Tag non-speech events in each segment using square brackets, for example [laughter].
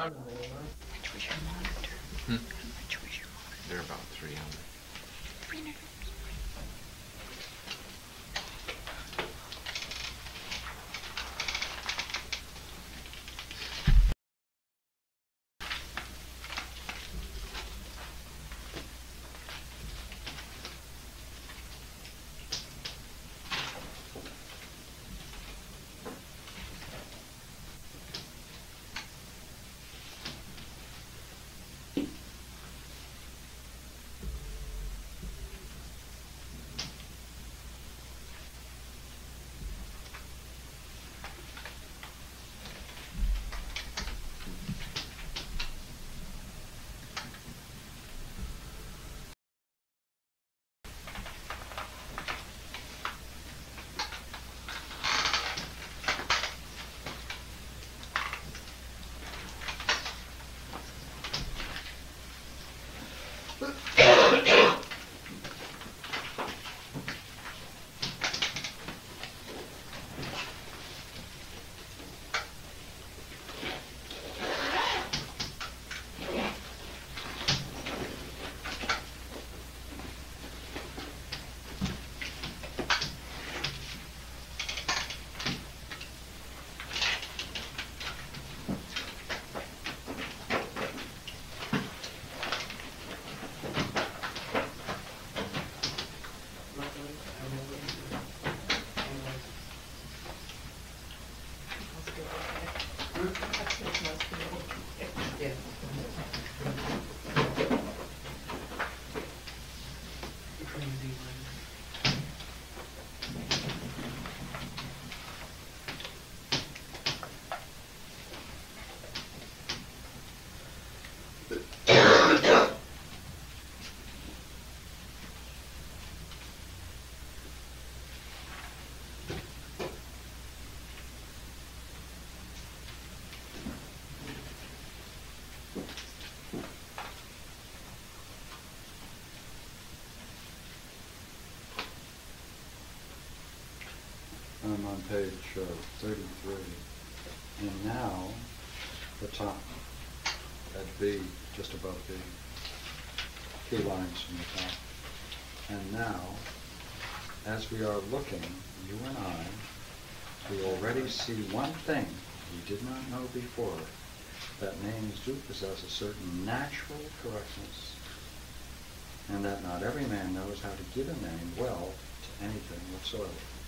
I'm rolling. Which was your monitor? Hmm? Which was your monitor? They're about 300. 300. I'm on page uh, 33. And now, the top, at B, just above B, key lines from the top. And now, as we are looking, you and I, we already see one thing we did not know before, that names do possess a certain natural correctness, and that not every man knows how to give a name well to anything whatsoever.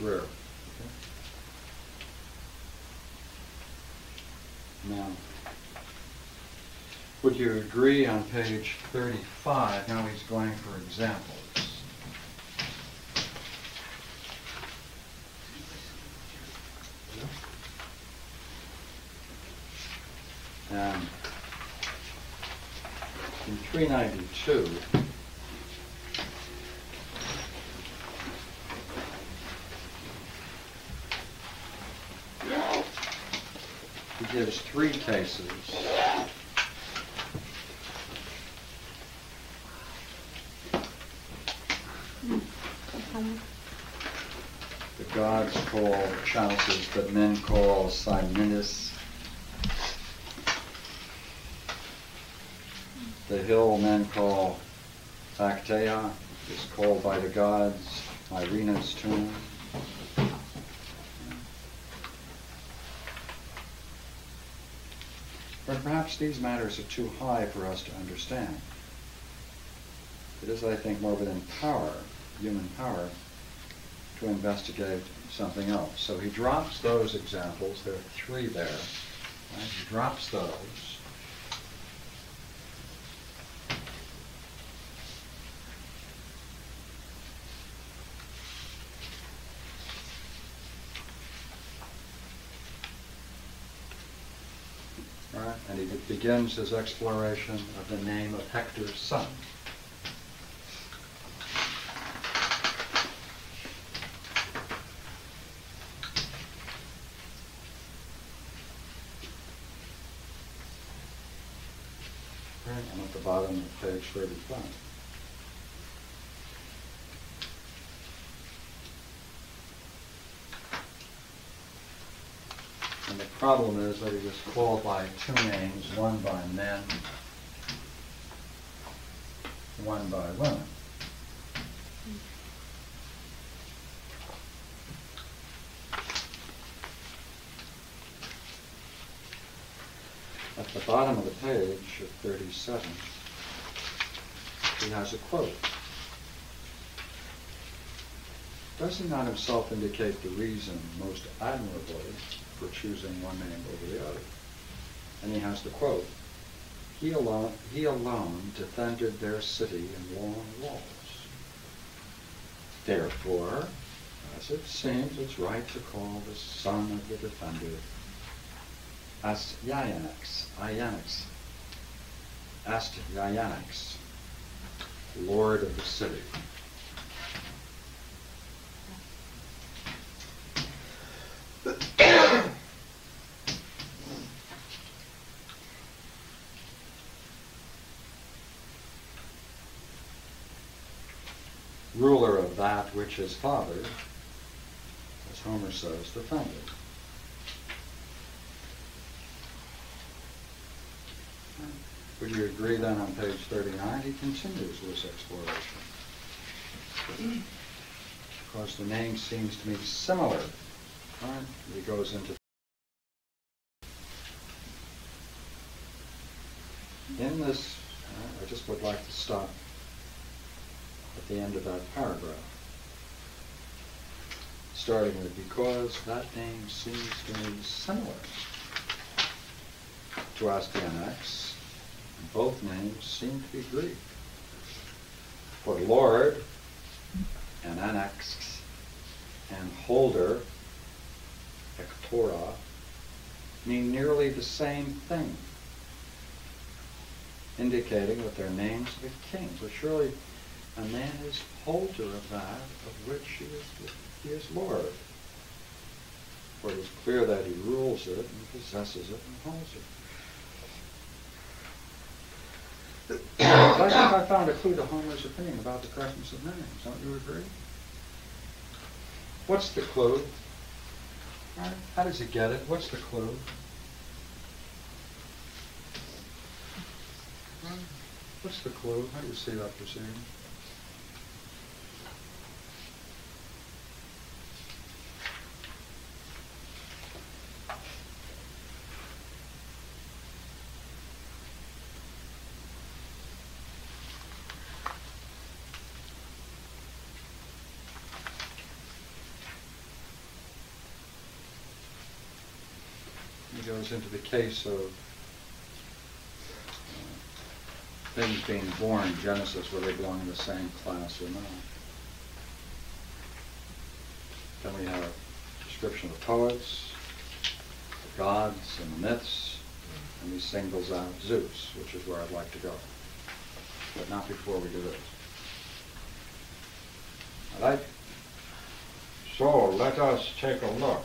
Rare. Now, would you agree on page 35? Now he's going for examples. And in 392, gives three cases. The gods call Chalcis, but men call Cymindis. The hill men call Actea, is called by the gods Myrina's tomb. Perhaps these matters are too high for us to understand. It is, I think, more within power, human power, to investigate something else. So he drops those examples. There are three there. Right? He drops those. Right? And he begins his exploration of the name of Hector's son. And at the bottom of page 35. Problem is that he was called by two names, one by men, one by women. At the bottom of the page of 37, he has a quote. Does he not himself indicate the reason most admirably for choosing one name over the other? And he has the quote, he alone, he alone defended their city in long walls. Therefore, as it seems, it's right to call the son of the defender Astyanax, Anax, Astyanax, Lord of the city. Ruler of that which his father, as Homer says, defended. Would you agree then on page 39, he continues this exploration? Because the name seems to me similar. Right? He goes into In this, uh, I just would like to stop at the end of that paragraph. Starting with because that name seems to me similar to Astyanax. Both names seem to be Greek. For Lord and anax and holder, ektora, mean nearly the same thing, indicating that they're names of a king. But surely a man is holder of that of which he is, he is Lord. For it is clear that he rules it and possesses it and holds it. I think I found a clue to Homer's opinion about the correctness of names. Don't you agree? What's the clue? Right? How does he get it? What's the clue? What's the clue? How do you see that proceeding? Goes into the case of things being born, Genesis, whether they belong in the same class or not. Then we have a description of the poets, the gods and the myths, and he singles out Zeus, which is where I'd like to go. But not before we do this. All right? So let us take a look.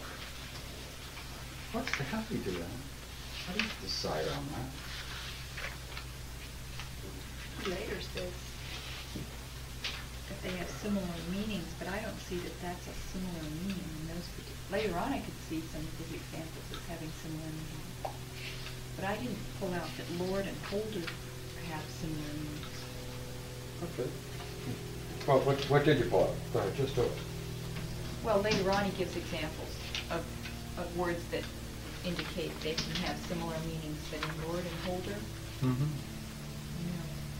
What the hell do you do that? How do you decide on that? Later says that they have similar meanings, but I don't see that that's a similar meaning in those partic- Later on, I could see some of the examples as having similar meanings. But I didn't pull out that Lord and Holder have similar meanings. Okay. Well, what, what did you pull out? Go ahead, just do it. Well, later on, he gives examples of, of words that indicate they can have similar meanings, but in Lord and Holder, Mm-hmm.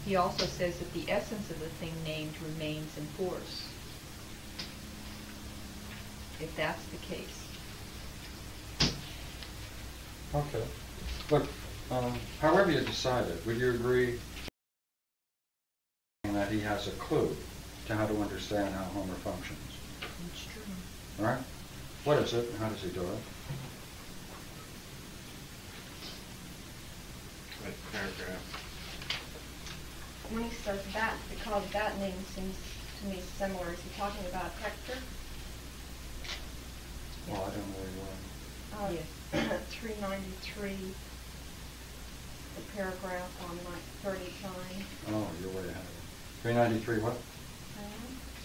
He also says that the essence of the thing named remains in force. If that's the case. Okay. Look, um, however you decide it, would you agree that he has a clue to how to understand how Homer functions? That's true. All right? What is it, and how does he do it? What paragraph? When he says that, because that name seems to me similar, is he talking about a Hector? Well, I don't know where you are. Uh, Yes. [clears throat] Three ninety-three, the paragraph on like thirty-nine. Oh, you're way ahead of it. Three ninety-three, what?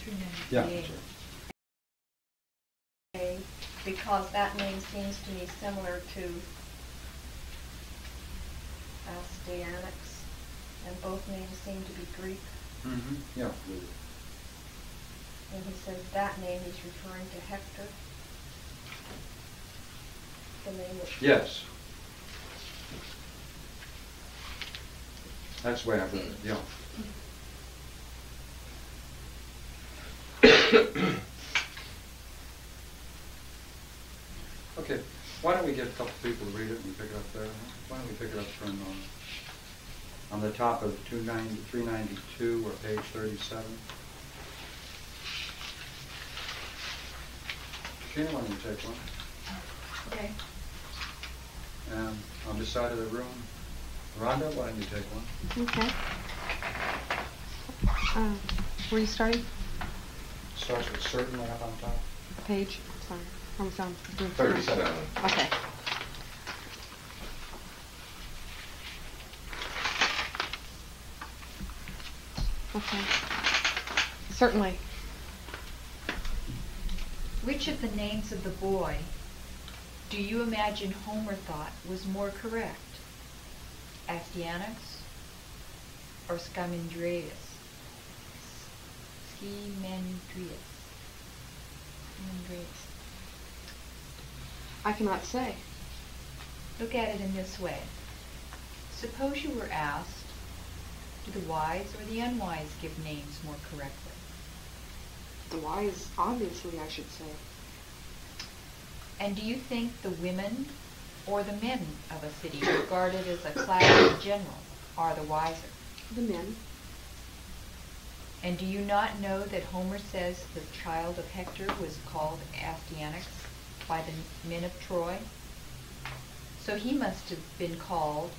Three Yeah, ninety-eight. That's. A, because that name seems to me similar to Astyanax, and both names seem to be Greek. Mm-hmm. Yeah. And he says that name is referring to Hector. The name that. Yes. That's the way I've read it, yeah. [coughs] [coughs] [coughs] Okay, why don't we get a couple people to read it and pick it up there? Why don't we pick it up from, uh, on the top of two ninety, three ninety-two or page thirty-seven? Sheena, why don't you take one? Okay. And on this side of the room, Rhonda, why don't you take one? Okay. Uh, Where are you starting? Starts with certain right up on top. Page, sorry, I was on. doing something. Thirty-seven. Okay. Okay. Certainly. Which of the names of the boy do you imagine Homer thought was more correct? Astyanax or Scamandrius? Scamandrius. Scamandrius. I cannot say. Look at it in this way. Suppose you were asked, do the wise or the unwise give names more correctly? The wise, obviously, I should say. And do you think the women or the men of a city regarded as a class in general are the wiser? The men. And do you not know that Homer says the child of Hector was called Astyanax by the men of Troy? So he must have been called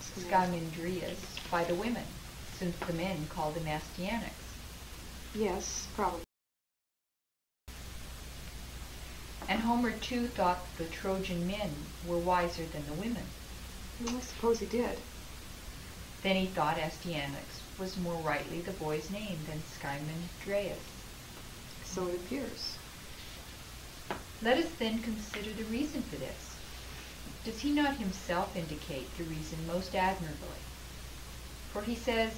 Scamandrius by the women, since the men called him Astyanax. Yes, probably. And Homer too thought the Trojan men were wiser than the women. Well, I suppose he did. Then he thought Astyanax was more rightly the boy's name than Scamandrius. So it appears. Let us then consider the reason for this. Does he not himself indicate the reason most admirably? For he says,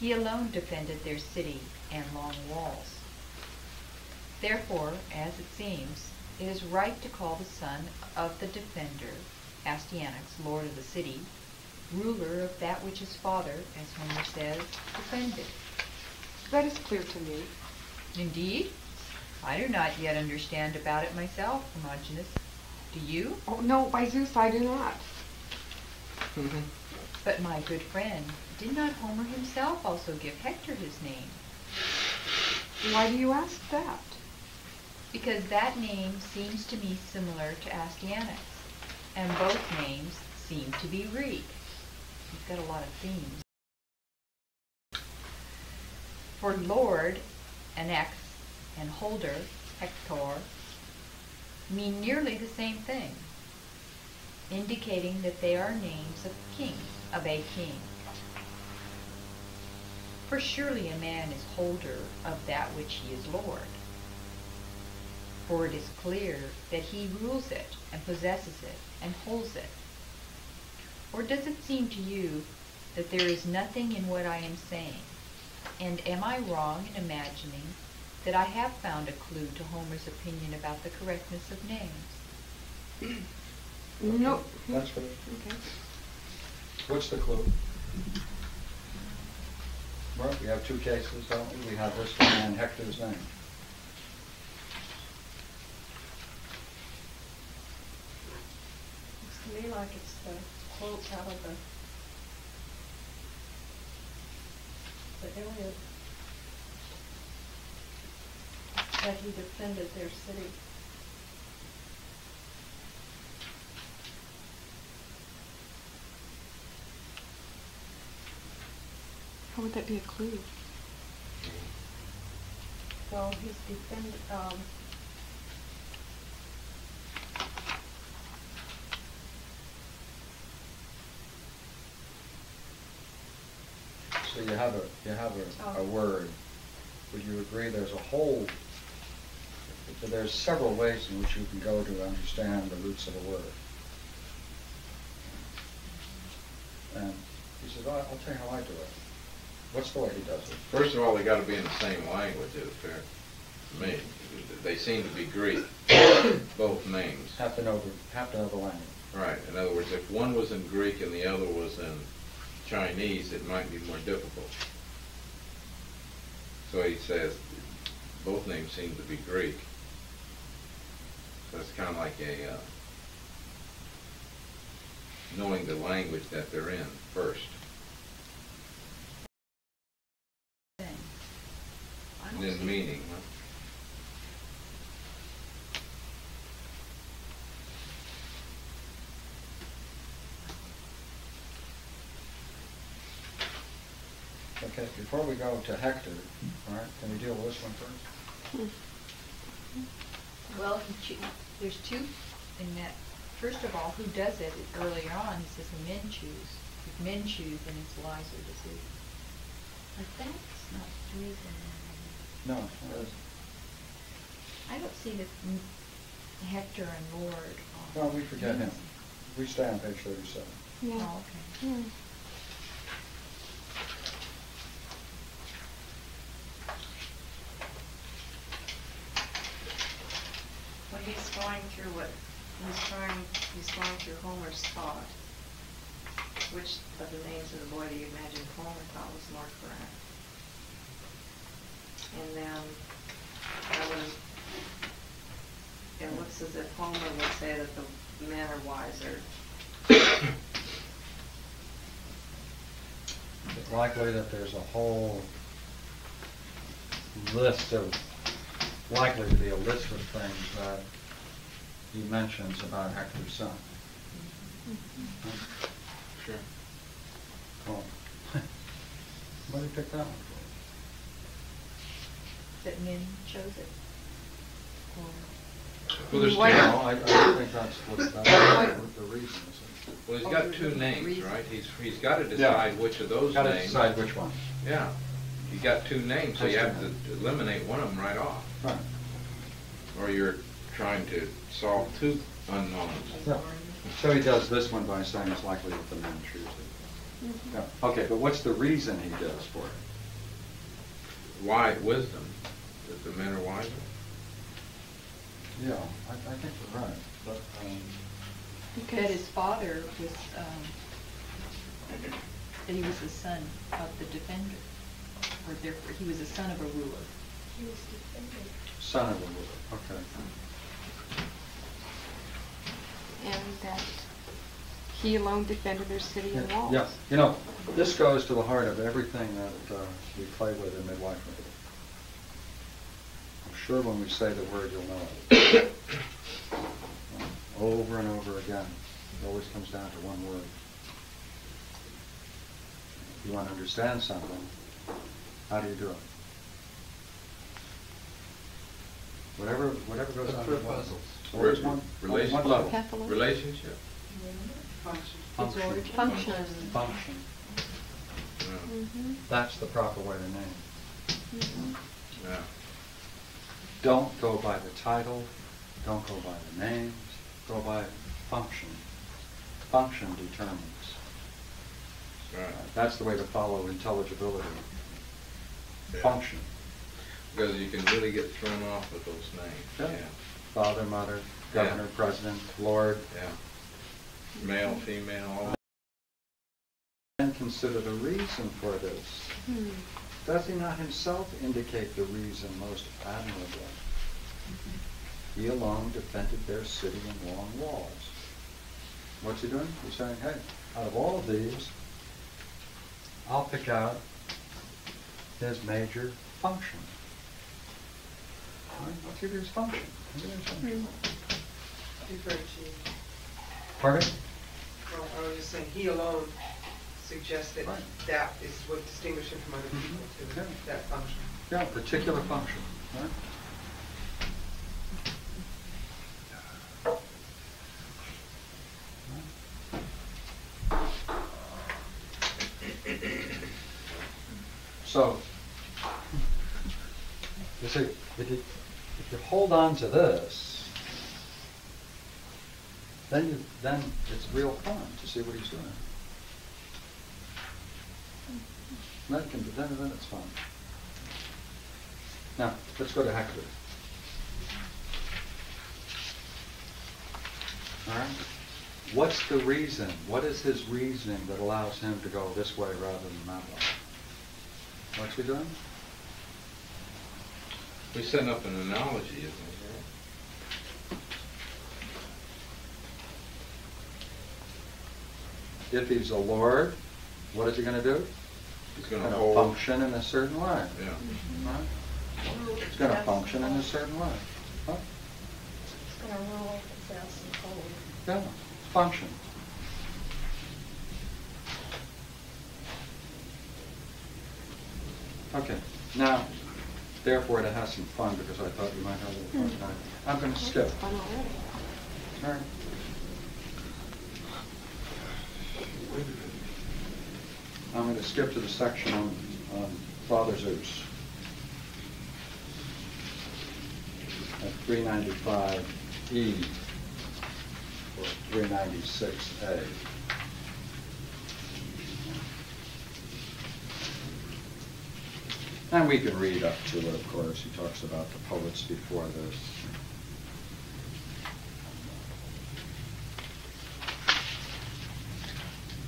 He alone defended their city and long walls. Therefore, as it seems, it is right to call the son of the defender, Astyanax, lord of the city, ruler of that which his father, as Homer says, defended. That is clear to me. Indeed, I do not yet understand about it myself, Hermogenes. Do you? Oh, no, by Zeus, I do not. Mm-hmm. But my good friend, did not Homer himself also give Hector his name? Why do you ask that? Because that name seems to me similar to Astyanax, and both names seem to be Greek. You've got a lot of themes. For Lord, anax, and Holder, Hector, mean nearly the same thing, indicating that they are names of king, of a king. For surely a man is holder of that which he is lord. For it is clear that he rules it, and possesses it, and holds it. Or does it seem to you that there is nothing in what I am saying? And am I wrong in imagining that I have found a clue to Homer's opinion about the correctness of names? No. That's good. Okay. What's the clue? Well, we have two cases, don't we? We have this one and Hector's name. Looks to me like it's the quote out of the, the Iliad. That he defended their city. How would that be a clue? Well, he's defend, um, So you have a, you have a, a Oh. word. Would you agree there's a whole So there's several ways in which you can go to understand the roots of a word. And he says, "I'll, I'll tell you how I do it. What's the way he does it? First of all, they gotta be in the same language, it appears to me. They seem to be Greek, both names. Have to know the, have to know the language. Right, in other words, if one was in Greek and the other was in Chinese, it might be more difficult. So he says, both names seem to be Greek. So it's kind of like a, uh, knowing the language that they're in first. Thing. And then meaning, huh? Okay, before we go to Hector, all right, can we deal with this one first? Well, he choo- there's two in that, first of all, who does it earlier on, he says the men choose. If men choose, then it's wiser to see. But that's not the reason. No, it isn't. I don't see that m- Hector and Lord are. Well, we forget him. We stay on page thirty-seven. Yeah. Oh, okay. Yeah. When he's going through what, he's trying, he's going through Homer's thought, which of the names of the boy do you imagine Homer thought was more correct? And then, that was, it looks as if Homer would say that the men are wiser. It's likely that there's a whole list of, likely to be a list of things that he mentions about Hector's son. Sure. Cool. [laughs] Somebody pick that one for That men chose it. Or, Well, there's two- you. No, I, I don't think that's what, that's what the reason is. Well, he's got two names, right? He's, he's gotta Yeah. decide which of those Gotta names. decide which one. Yeah, you got two names, so you have to eliminate one of them right off. Right. Or you're trying to solve two unknowns. Yeah. So he does this one by saying it's likely that the men choose it. Yeah. Okay, but what's the reason he does for it? Why wisdom? That the men are wiser? Yeah, I, I think you're right, but, um, that his father was, um, that he was the son of the defender. Or therefore, he was the son of a ruler. He was defended. son of a ruler, okay. And that he alone defended their city and walls. Yeah, you know, this goes to the heart of everything that uh, we play with in midwifery. I'm sure when we say the word, you'll know it. Over and over again, it always comes down to one word. If you want to understand something, how do you do it? Whatever, whatever goes on. Through puzzles. Always one, only one Relationship. level. Catholic. Relationship? Function. Function. Function. Function. Yeah. Mhm. That's the proper way to name it. Mhm. Yeah. Don't go by the title, don't go by the names, go by function. Function determines. Right. Uh, That's the way to follow intelligibility. Yeah. Function. Because you can really get thrown off with those names. Yeah. Father, mother, governor, Yeah. president, lord. Yeah. Male, female, all. And consider the reason for this. Hmm. Does he not himself indicate the reason most admirably? He alone defended their city and long walls. What's he doing? He's saying, hey, out of all of these, I'll pick out his major function. Right, Let's give you his function. Give function. Differentiate. Pardon? Well, I was just saying, he alone suggests that Right. that is what distinguishes him from other mm-hmm. people, Yeah. that function. Yeah, particular function, right? So, you see, if you, if you hold on to this, then you, then it's real fun to see what he's doing. Then it can, then, then it's fun. Now, let's go to Hector. All right? What's the reason? What is his reasoning that allows him to go this way rather than that way? What's he doing? We're setting up an analogy, isn't it? If he's a lord, what is he gonna do? He's gonna Gonna function in a certain way. Yeah. Right? It's gonna function in a certain way. Huh? It's gonna rule, possess, and hold. Yeah, function. Okay, now, therefore to have some fun because I thought you might have a little fun tonight. I'm going to skip. All right. I'm going to skip to the section on, on Father Zeus at 395E or 396A. And we can read up to it, of course, he talks about the poets before this.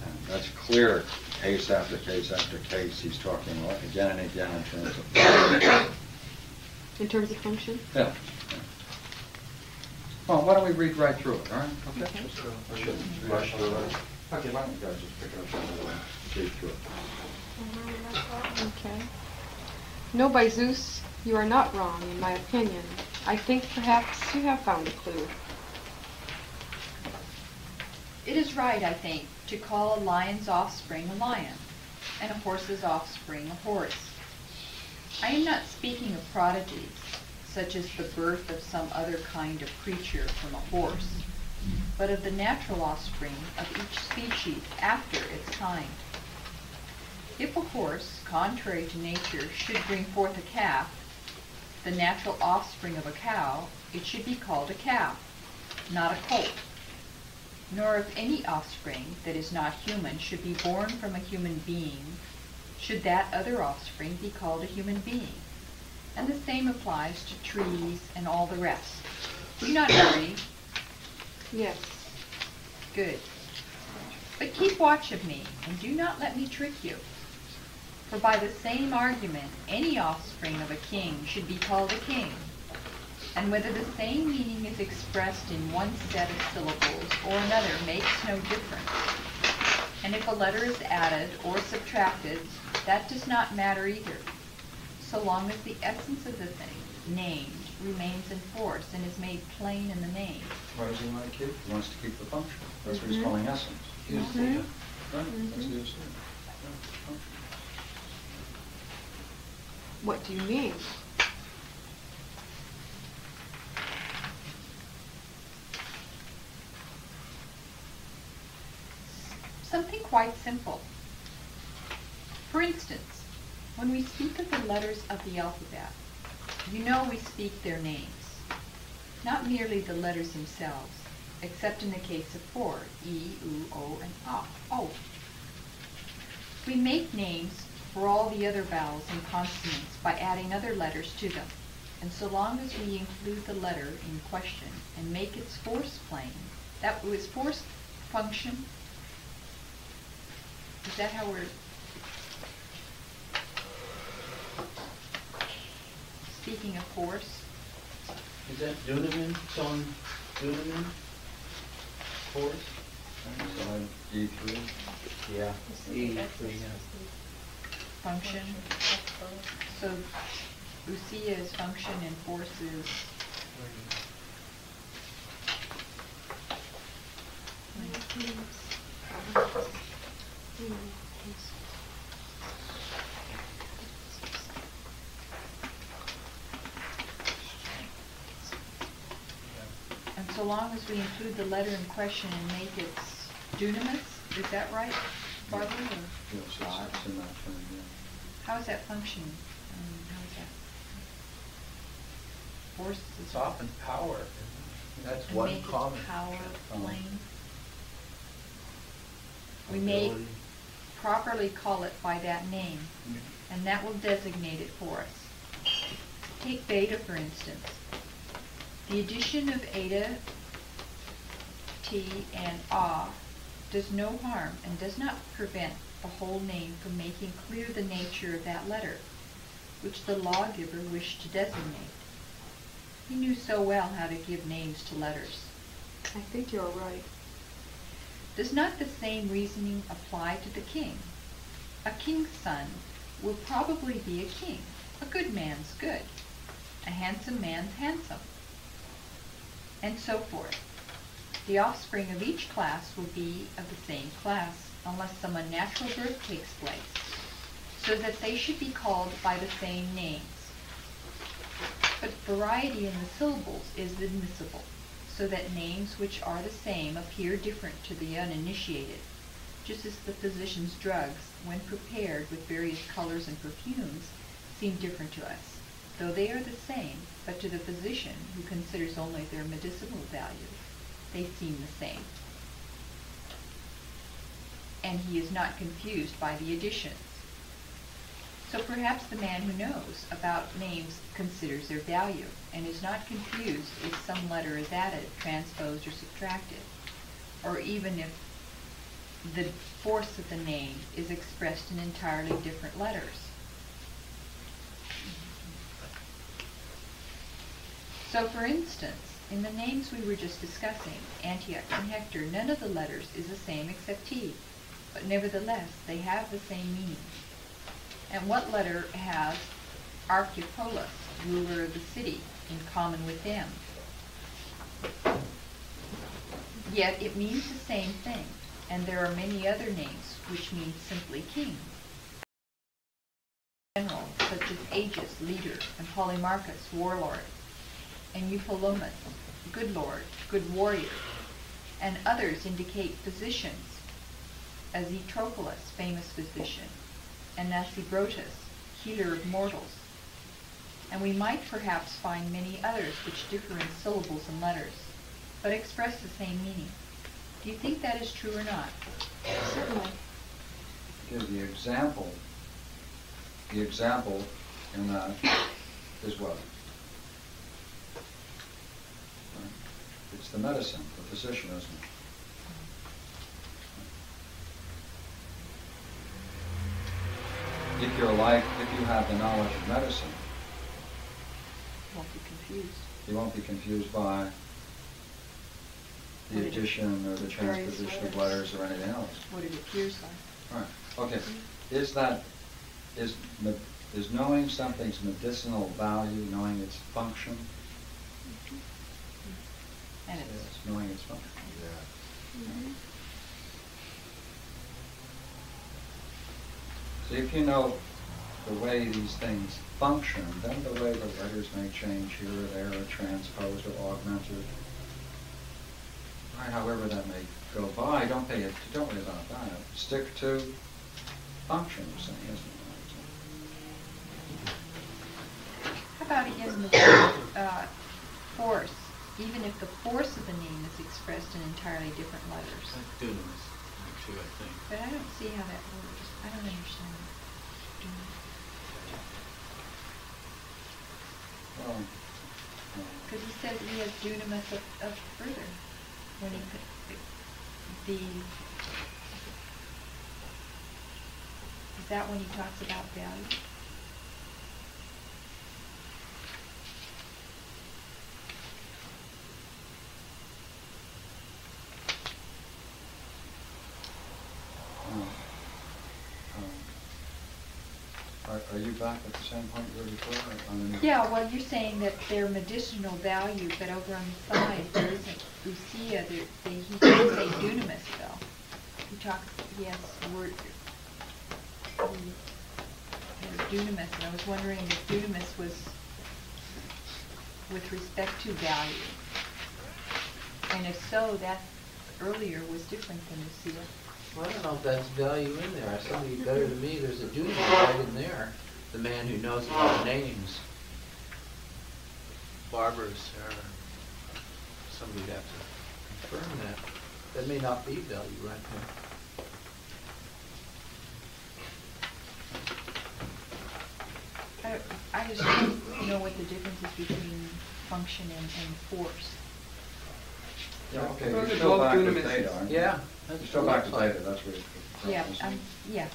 And That's clear, case after case after case, he's talking again and again in terms of. In terms of function? Yeah. yeah. Well, why don't we read right through it, all right? Okay. Okay. Just, uh, shouldn't rush through it. Okay, why don't you guys just pick it up and read through it? Okay. No, by Zeus, you are not wrong, in my opinion. I think perhaps you have found a clue. It is right, I think, to call a lion's offspring a lion, and a horse's offspring a horse. I am not speaking of prodigies, such as the birth of some other kind of creature from a horse, but of the natural offspring of each species after its kind. If a horse, contrary to nature, should bring forth a calf, the natural offspring of a cow, it should be called a calf, not a colt nor if any offspring that is not human should be born from a human being, should that other offspring be called a human being. And the same applies to trees and all the rest. Do you not agree? Yes. Good. But keep watch of me, and do not let me trick you. For by the same argument, any offspring of a king should be called a king. And whether the same meaning is expressed in one set of syllables or another makes no difference. And if a letter is added or subtracted, that does not matter either, so long as the essence of the thing named remains in force and is made plain in the name. What does he want to keep? He wants to keep the function. That's what he's Mhm. calling essence. Mhm. Right, that's Mhm. the use. Yeah, function. What do you mean? Something quite simple. For instance, when we speak of the letters of the alphabet, you know we speak their names, not merely the letters themselves, except in the case of four, E, U, O, and O. We make names for all the other vowels and consonants by adding other letters to them, and so long as we include the letter in question and make its force plain, that was force function is that how we're speaking of force? Is that Duneman, it's on Duneman? Force? So then E three. Yeah. E3, yeah. Function. So ousia is function and force is, and so long as we include the letter in question and make it dunamis, is that right, Barbara? Yes, it's, yeah. How is that function? Um, how is that? It's often power. That's and one make it common. Power plane. We may ability. properly call it by that name, and that will designate it for us. Take beta, for instance. The addition of eta, t, and a does no harm and does not prevent the whole name from making clear the nature of that letter, which the lawgiver wished to designate. He knew so well how to give names to letters. I think you're right. Does not the same reasoning apply to the king? A king's son will probably be a king. A good man's good. A handsome man's handsome. And so forth. The offspring of each class will be of the same class unless some unnatural birth takes place, so that they should be called by the same names. But variety in the syllables is admissible, so that names which are the same appear different to the uninitiated, just as the physician's drugs, when prepared with various colors and perfumes, seem different to us, though they are the same, but to the physician, who considers only their medicinal value, they seem the same. And he is not confused by the additions. So perhaps the man who knows about names considers their value and is not confused if some letter is added, transposed, or subtracted, or even if the force of the name is expressed in entirely different letters. So for instance, in the names we were just discussing, Astyanax and Hector, none of the letters is the same except T, but nevertheless, they have the same meaning. And what letter has Archepolis, ruler of the city, in common with them? Yet it means the same thing, and there are many other names which mean simply king. General, such as Agis, leader, and Polemarchus, warlord, and Eupolemus, good lord, good warrior, and others indicate physicians, as Etropolis, famous physician, and Acesimbrotus, healer of mortals. And we might perhaps find many others which differ in syllables and letters, but express the same meaning. Do you think that is true or not? Certainly. Give the example, the example in that is what? Right? It's the medicine, the physician, isn't it? If you're like, if you have the knowledge of medicine, you Won't be confused. you won't be confused by the addition or the transposition of letters or anything else. What it appears like. Right, okay. Is that, is, is knowing something's medicinal value, knowing its function? Mm-hmm. Mm-hmm. And it's, Yes, knowing its function. So if you know the way these things function, then the way the letters may change here or there, or transposed or augmented. Right, however that may go by, don't pay it, don't worry about that. Stick to function, you're saying, isn't it? how about in the uh, force? Even if the force of the name is expressed in entirely different letters. Like dunamis, too, I think. But I don't see how that works. I don't understand. Well, Because he says he has dunamis of, up further, when he could, the, is that when he talks about value um, Are, are you back at the same point you were before? Yeah, well, you're saying that they're medicinal value, but over on the side, there isn't ousia, there, they, he doesn't say dunamis though. He talks, he has word, he has dunamis, and I was wondering if dunamis was with respect to value. And if so, that earlier was different than ousia. Well, I don't know if that's value in there. Somebody better than me, there's a dunamis right in there. The man who knows about names. Barbara Sarah, uh, somebody'd have to confirm that. That may not be value right there. I, I just don't know what the difference is between function and, and force. Yeah, okay, Those you're are still both back to dunamis. theta, aren't you? Yeah. You're still back to theta, that's what you're. Yeah, referencing. um, yeah,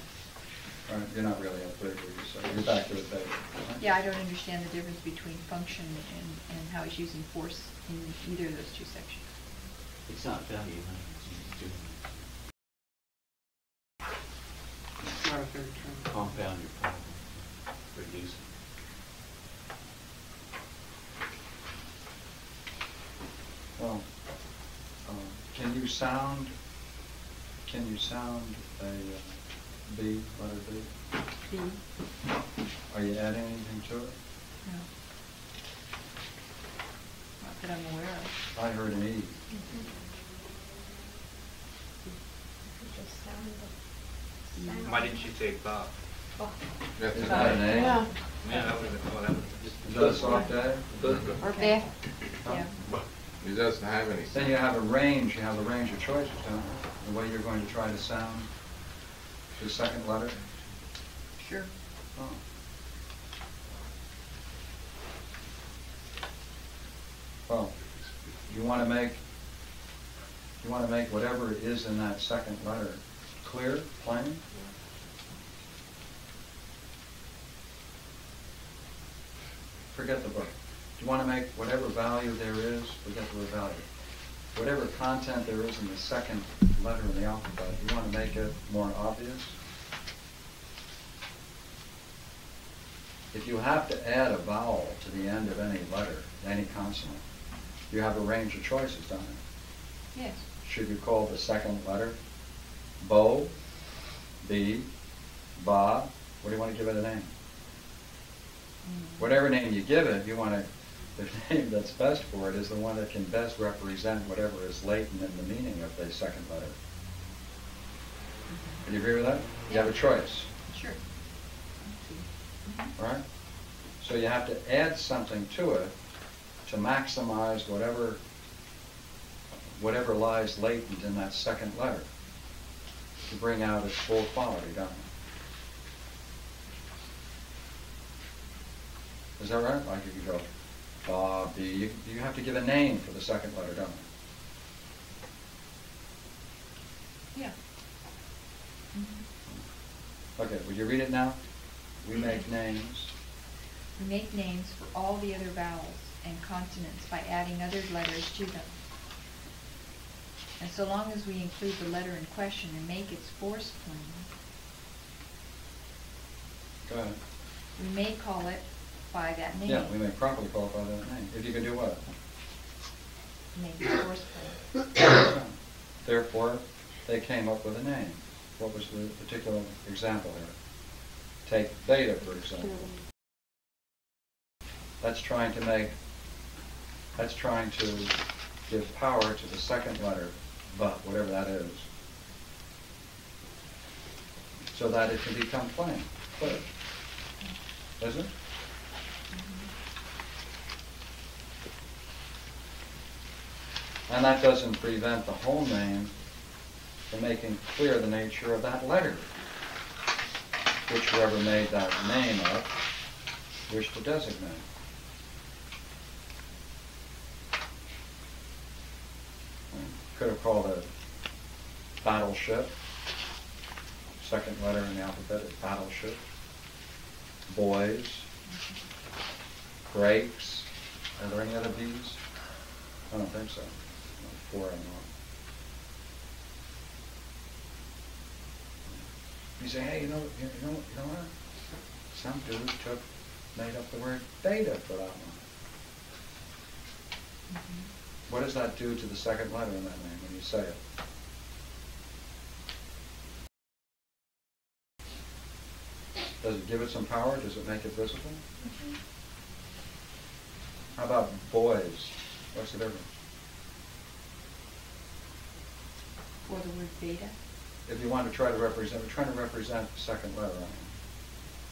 Right, you're not really at theta, you said, you're back to the theta. right? yeah, I don't understand the difference between function and, and how he's using force in either of those two sections. It's not value, huh? It's just It's not a third term. compound your problem, reduce it. Well, can you sound, can you sound a uh, B, letter B? B, Are you adding anything to it? no. Not that I'm aware of. I heard an E. Just sound the sound. Why didn't you say Bob? Oh, That's Is a- that an A? Yeah. Yeah, that would have been, oh, that would have Is that a soft A? Or Okay. Beth. Yeah, He doesn't have any. Then you have a range, you have a range of choices, don't you? The way you're going to try to sound the second letter? sure. Oh. Well, you want to make, you want to make whatever it is in that second letter clear, plain? Forget the book. You want to make whatever value there is, forget the word value. Whatever content there is in the second letter in the alphabet, you want to make it more obvious? If you have to add a vowel to the end of any letter, any consonant, you have a range of choices, don't you? Yes. Should you call the second letter Bo, B, Ba? What do you want to give it a name? Mm. Whatever name you give it, you want to, the name that's best for it is the one that can best represent whatever is latent in the meaning of the second letter. Do you agree with that? You have a choice. Sure. I. Mhm. Right? So you have to add something to it to maximize whatever, whatever lies latent in that second letter, to bring out its full quality, don't you? Is that right? Like if you go, uh, B, you, you have to give a name for the second letter, don't you? Yeah. Mhm. Okay, would you read it now? We make names. We make names for all the other vowels and consonants by adding other letters to them. And so long as we include the letter in question and make its force plain, Go ahead. we may call it by that name. Yeah, we may properly qualify that name. If you can do what? Force plain. Therefore, they came up with a name. What was the particular example here? Take beta, for example. That's trying to make, that's trying to give power to the second letter, but, whatever that is, so that it can become plain, clear. Is it? And that doesn't prevent the whole name from making clear the nature of that letter, which whoever made that name up wished to designate. Could have called it battleship, second letter in the alphabet is battleship. Boys, grapes, are there any other B's? I don't think so. Know. You say, hey, you know, you know, you know what? Some dude took, made up the word beta for that one. Mm-hmm. What does that do to the second letter in that name when you say it? Does it give it some power? Does it make it visible? Mm-hmm. How about boys? What's the difference? For the word beta. If you want to try to represent, we're trying to represent the second letter, I mean.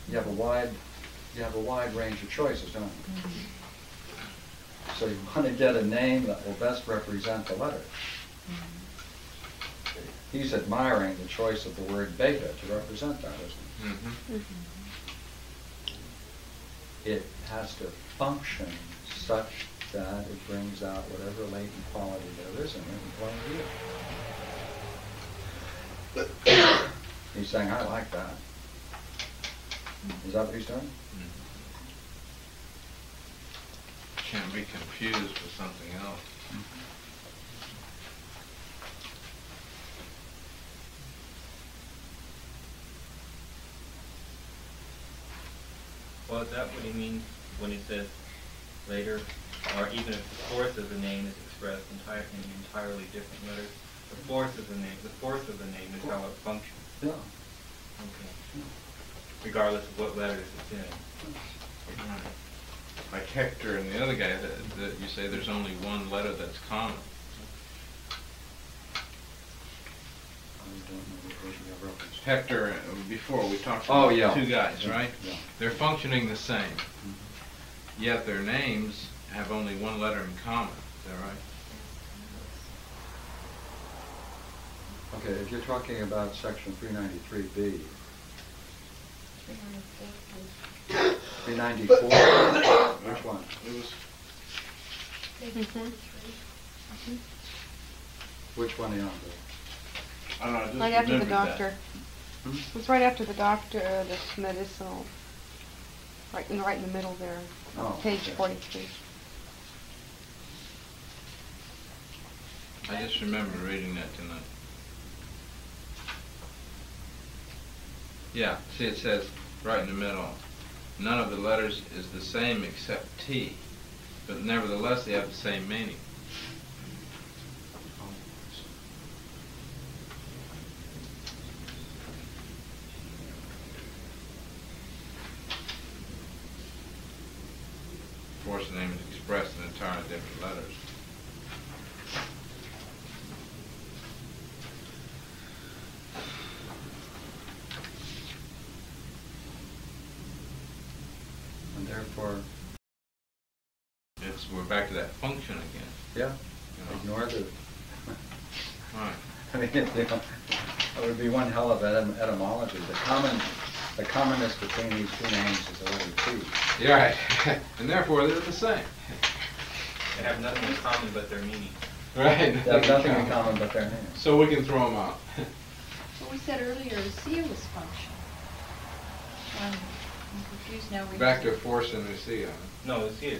You have a wide, you have a wide range of choices, don't you? So you want to get a name that will best represent the letter. He's admiring the choice of the word beta to represent that, isn't Mhm. Mhm. he? It has to function such that it brings out whatever latent quality there is in it in plain view. [gasps] He's saying, I like that. Is that what he's doing? Mm-hmm. Can't be confused with something else. Well, is that what he means when he says later, or even if the force of the name is expressed entire, in entirely different letters? The force of the name, the force of the name is how it functions. Yeah. Okay. Regardless of what letters it's in. Like Hector and the other guy, that, that you say there's only one letter that's common. I don't know what version you have referenced. Hector, uh, before, we talked Oh, about yeah. two guys, right? Yeah. They're functioning the same, Mhm. yet their names have only one letter in common. Is that right? Okay, if you're talking about section three ninety-three B, three ninety-four, which one? It was, Mhm. Which one are you on, I don't know, I just Right after the remembered that. doctor. Bill? It's right after the doctor, uh, this medicinal, right in, right in the middle there, Oh, page okay. forty-three. I just remember reading that tonight. Yeah, see, it says, right in the middle, none of the letters is the same except T, but nevertheless, they have the same meaning. Force name is expressed in entirely different letters. And therefore, It's, we're back to that function again. yeah, you know. ignore the, Right. I mean, you know, that would be one hell of etym- etymology. The common, the commonness between these two names is the letter T. Yeah, right. [laughs] and therefore they're the same. They have nothing in common but their meaning. Right. They have nothing in common but their names. So we can throw them out. [laughs] What we said earlier, ousia was function. I'm I'm confused now. We Back to force and ousia. No, it's here.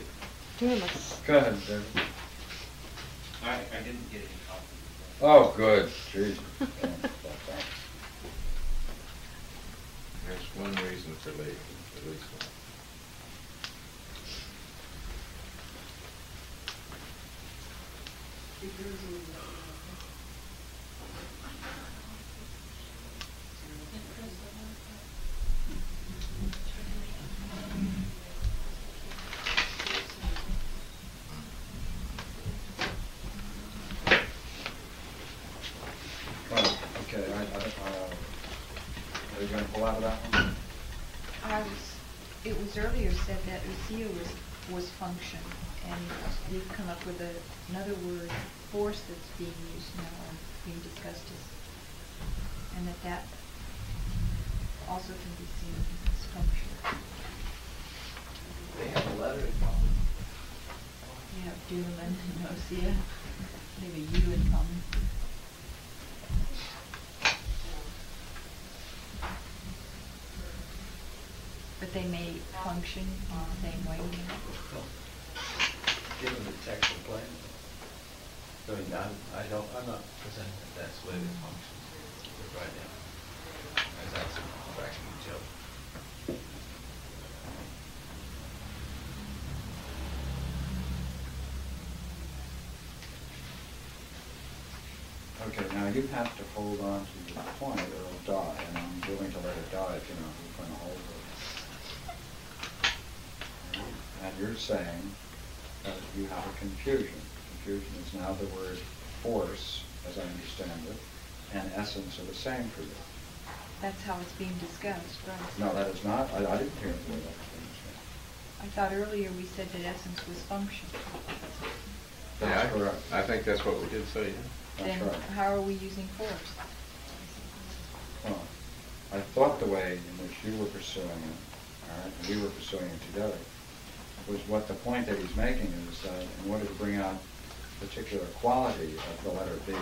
Dunamis. Go ahead, David. I, I didn't get any copies. Oh, good, jeez. [laughs] That's one reason to leave, at least one. Well, okay, I, I, uh, are you gonna pull out of that one? I was, it was earlier said that ousia was, was function, and we've come up with a, another word, force that's being used now, or being discussed as, and that that also can be seen as function. They have a letter in common. You have dunamis and ousia, maybe you in common. They may function in the same way. Given the text of plan. I mean, I'm, I don't, I'm not presenting that that's the way it functions right now. As that's cracking each other. Okay, now you have to hold on to your point or it'll die, and I'm willing to let it die if you're not gonna hold it. And you're saying that you have a confusion. Confusion is now the word force, as I understand it, and essence are the same for you. That's how it's being discussed, right? No, that is not, I, I didn't hear the word essence. I thought earlier we said that essence was function. Yeah, That's I- correct. I think that's what we did say, yeah. That's Then right. how are we using force? Well, I thought the way in which you were pursuing it, all right, and we were pursuing it together, was what the point that he's making is that in order to bring out particular quality of the letter B,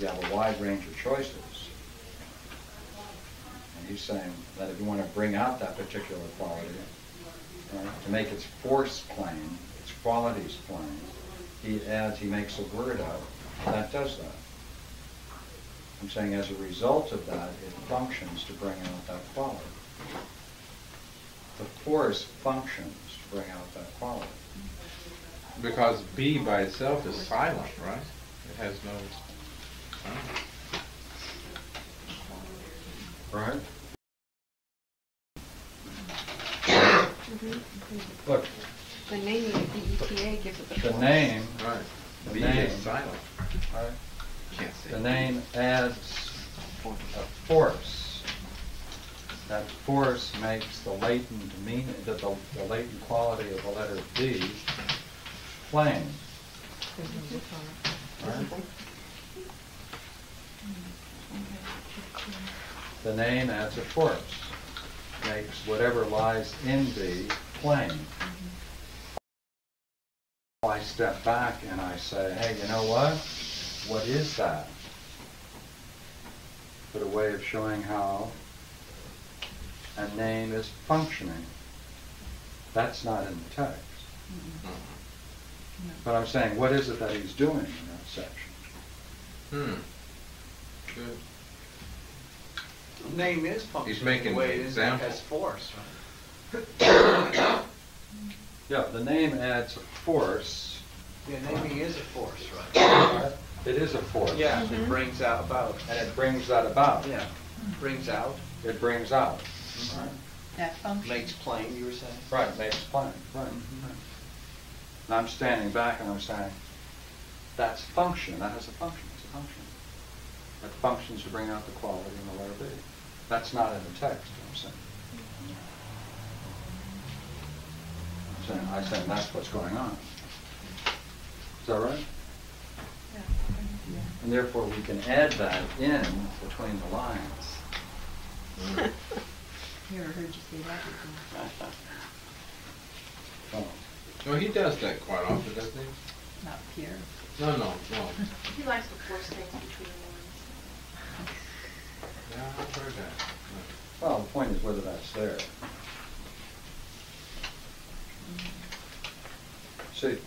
you have a wide range of choices. And he's saying that if you want to bring out that particular quality, right, to make its force plain, its qualities plain, he adds, he makes a word out that does that. I'm saying as a result of that, it functions to bring out that quality. The force functions to bring out that quality. Because B by itself is silent, right? It has no sound. Right. Mm-hmm. Look, The name of beta gives it the the force. name, Right. The B name. is silent. right, Can't say. the name adds a force. That force makes the latent meaning, the, the the latent quality of the letter B plain. The name adds a force, makes whatever lies in B plain. I step back and I say, hey, you know what? What is that? But a way of showing how a name is functioning. That's not in the text. But I'm saying, what is it that he's doing in that section? Hmm. Good. Name is functioning He's making the way an it is example. as force, right? [coughs] Yeah, the name adds force. Yeah, naming is a force, right? It is a force. Yeah, it brings out about, And it brings that about. yeah, brings out, It brings out. Right. That function. makes plain, you were saying? Right, makes plain, right. And I'm standing back and I'm saying, that's function, that has a function, it's a function. It functions to bring out the quality in the letter B. That's not in the text, I'm saying. I'm saying, I'm saying that's what's going on. Is that right? Yeah. And therefore, we can add that in between the lines. [laughs] Never heard you say that before. Oh. Well, he does that quite often, doesn't he? Not Pierre. No, no, no. [laughs] He likes to force things between the lines. Yeah, I've heard that. Well, the point is whether that's there. Mm-hmm. See,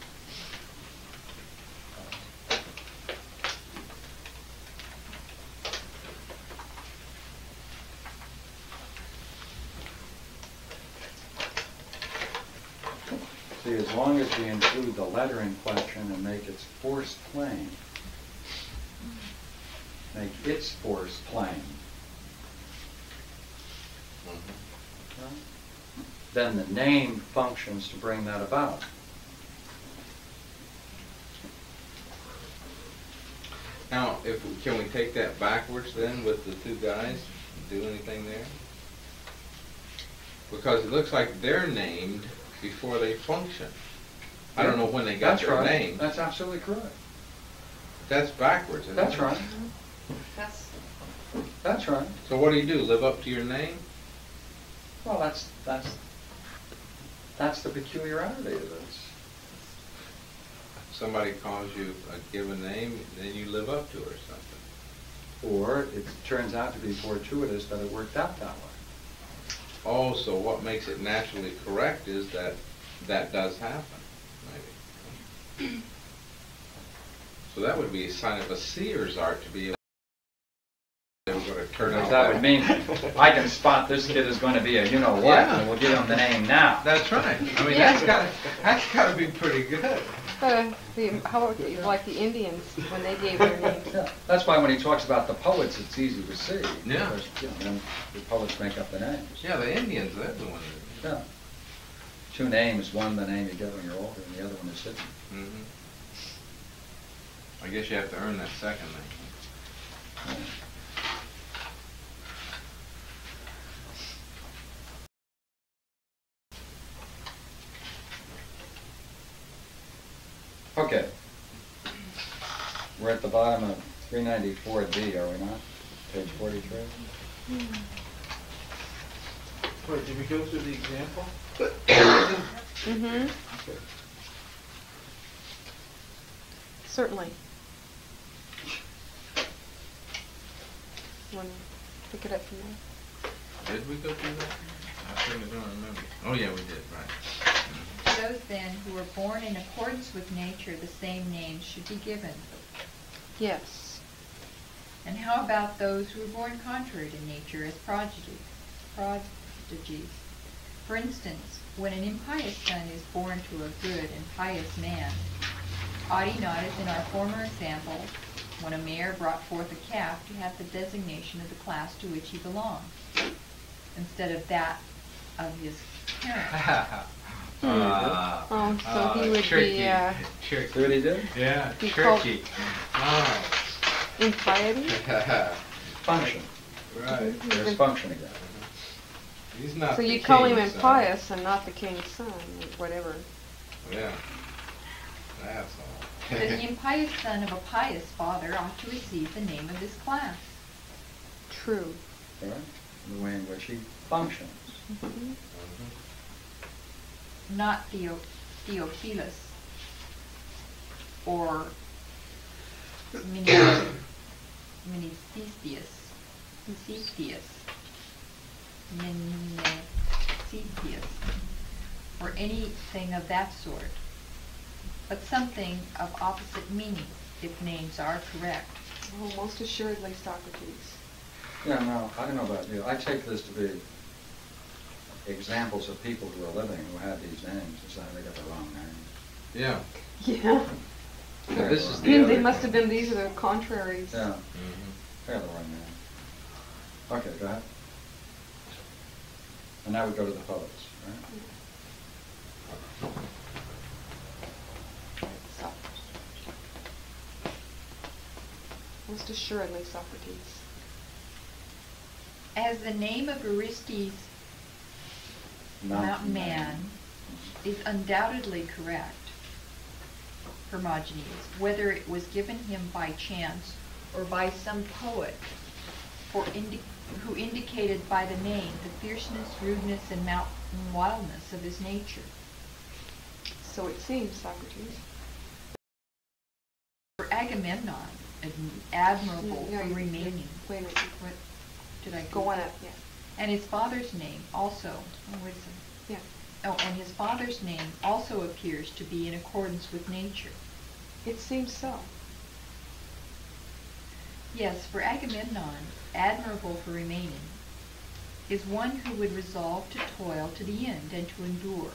see, as long as we include the letter in question and make its force plain, make its force plain, then the name functions to bring that about. Now, if, can we take that backwards then with the two guys? Do anything there? Because it looks like they're named before they function. I don't know when they got That's their right. name. That's absolutely correct. That's backwards, isn't it? That's right. That's, That's right. So what do you do, live up to your name? Well, that's, that's, that's the peculiarity of this. Somebody calls you uh, a given name, then you live up to it or something. Or it turns out to be fortuitous that it worked out that way. Oh, so what makes it naturally correct is that that does happen, maybe. So that would be a sign of a seer's art to be able they were gonna turn out. That would mean, [laughs] I can spot this kid is going to be a you-know-what, Yeah. and we'll give him the name now. That's right. I mean, Yeah. that's gotta, that's gotta be pretty good. Uh, the, how about like the Indians when they gave their names? Yeah, That's why when he talks about the poets, it's easy to see. Yeah. Because, you know, the poets make up the names. Yeah, the Indians, they're the ones that. Yeah. Two names, one the name you get when you're older, and the other one is hidden. Mhm. I guess you have to earn that second name. Okay. We're at the bottom of three ninety-four D, are we not? Page forty-three? Wait, did we go through the example? Mm-hmm, [coughs] certainly. Want to pick it up from there? Did we go through that? I certainly don't remember. Oh, yeah, we did, right. Those then who are born in accordance with nature, the same name should be given. Yes. And how about those who are born contrary to nature as prodigies? Prodigies. For instance, when an impious son is born to a good and pious man, ought he not, as in our former example, when a mare brought forth a calf, to have the designation of the class to which he belonged, instead of that of his [laughs] parent? Ah, Oh, so ah, he would be, tricky, uh, See Tricky. what he did? Yeah, Be called- tricky. Oh. Impiety? [laughs] Function. Right. There's function again. He's not So you call him king's son. impious and not the king's son, whatever. Yeah. That's all. That the impious son of a pious father ought to receive the name of his class. True. Right? The way in which he functions. Mhm. Mhm. Not Theo, Theophilus or Mini- Mnesitheus, Cetheus, Mnesitheus, or anything of that sort, but something of opposite meaning, if names are correct. Oh, most assuredly Socrates. Yeah, no, I don't know about you. I take this to be examples of people who are living who have these names, and so they got the wrong name. Yeah. Yeah. Yeah, this is the They other must have been, these are the contraries. Yeah, Mhm. they got the wrong name. Okay, go ahead. And now we go to the poets, right? Socrates. Most assuredly Socrates. As the name of Orestes, mountain man, is undoubtedly correct, Hermogenes, whether it was given him by chance or by some poet, for indi- who indicated by the name the fierceness, rudeness, and mountain wildness of his nature. So it seems, Socrates. For Agamemnon, ad- admirable Yeah, for remaining. Wait a minute. What did I? Go on up, yeah. And his father's name also, oh, wait a second. Yeah. Oh, and his father's name also appears to be in accordance with nature. It seems so. Yes, for Agamemnon, admirable for remaining, is one who would resolve to toil to the end and to endure,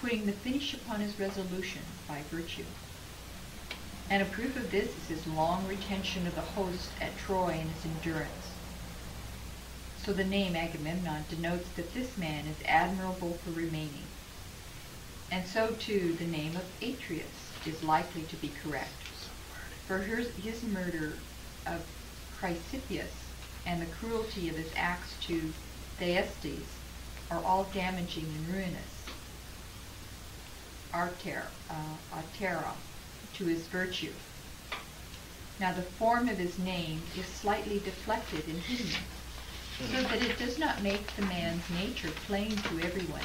putting the finish upon his resolution by virtue. And a proof of this is his long retention of the host at Troy and his endurance. So the name Agamemnon denotes that this man is admirable for remaining. And so too the name of Atreus is likely to be correct. For his, his murder of Chrysippus and the cruelty of his acts to Thyestes are all damaging and ruinous. Arter, uh, to his virtue. Now the form of his name is slightly deflected and hidden, so that it does not make the man's nature plain to everyone.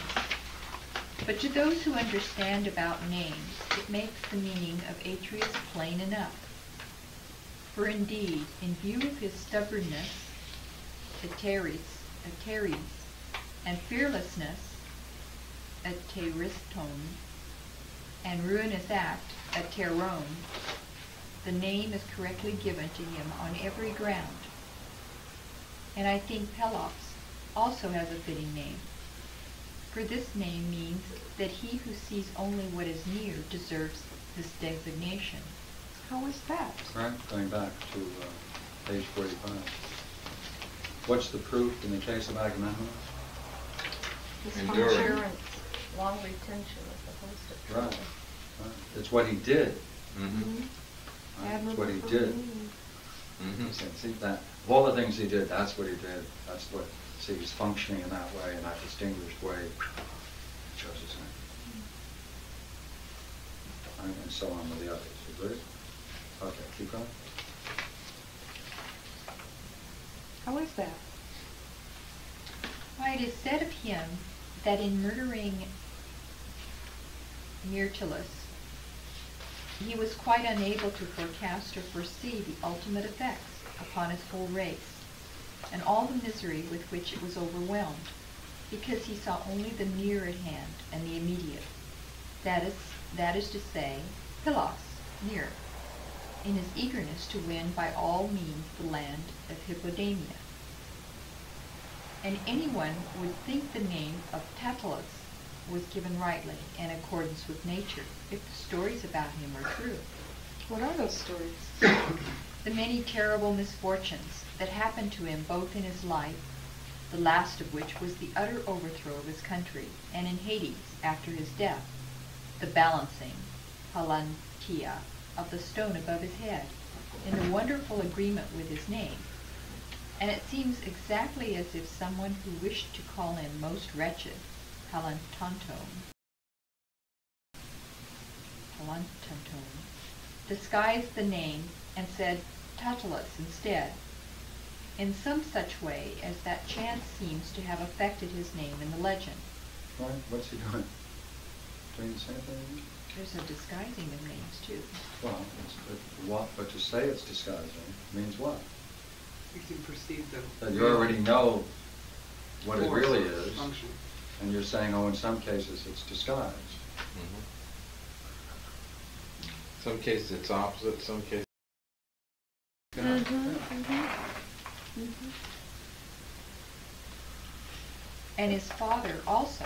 But to those who understand about names, it makes the meaning of Atreus plain enough. For indeed, in view of his stubbornness, Ateres, Ateres, and fearlessness, Ateriston, and ruinous act, Ateron, the name is correctly given to him on every ground. And I think Pelops also has a fitting name. For this name means that he who sees only what is near deserves this designation. How is that? Right, going back to uh, page forty-five. What's the proof in the case of Agamemnon? His Endurance. Endurance, long retention of the host of Right. Troy. right. It's what he did. Mhm. Mhm. right? It's what he did. remaining. Mhm. See, see that, of all the things he did, that's what he did. That's what, see, he's functioning in that way, in that distinguished way. Shows his name. and and so on with the others. Agree? Okay, keep going. How is that? Why, it is said of him that in murdering Myrtilus, he was quite unable to forecast or foresee the ultimate effects upon his whole race, and all the misery with which it was overwhelmed, because he saw only the near at hand and the immediate. That is, that is to say, Pylos, near, in his eagerness to win by all means the land of Hippodamia. And anyone would think the name of Tantalus was given rightly in accordance with nature, if the stories about him are true. What are those stories? The many terrible misfortunes that happened to him both in his life, the last of which was the utter overthrow of his country, and in Hades after his death, the balancing, palantia, of the stone above his head, in the wonderful agreement with his name. And it seems exactly as if someone who wished to call him most wretched, palantanton, palantanton, disguised the name and said Tantalus instead, in some such way as that chance seems to have affected his name in the legend. Right, what's he doing? Doing the same thing? There's a disguising of names too. Well, it's, it, what, but to say it's disguising means what? You can perceive the. That you already know what it really is, Function. and you're saying, oh, in some cases it's disguised. Mhm. Some cases it's opposite, some cases. Mm-hmm. Mm-hmm. And his father also,